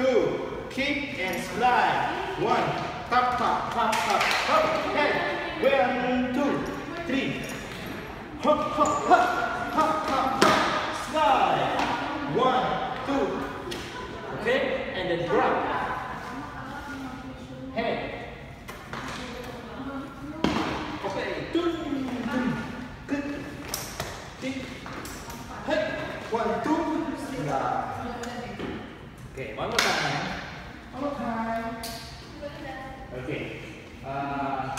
two, kick and slide. One, tap, tap, tap, tap, hop, head. One, two, three. Hop, hop, hop, hop, hop, hop. Slide. One, two. Okay, and then drop. Head. Okay, dun, good. Kick. Head. One, two, slide. Okay, one more time. One more time. Okay. Uh,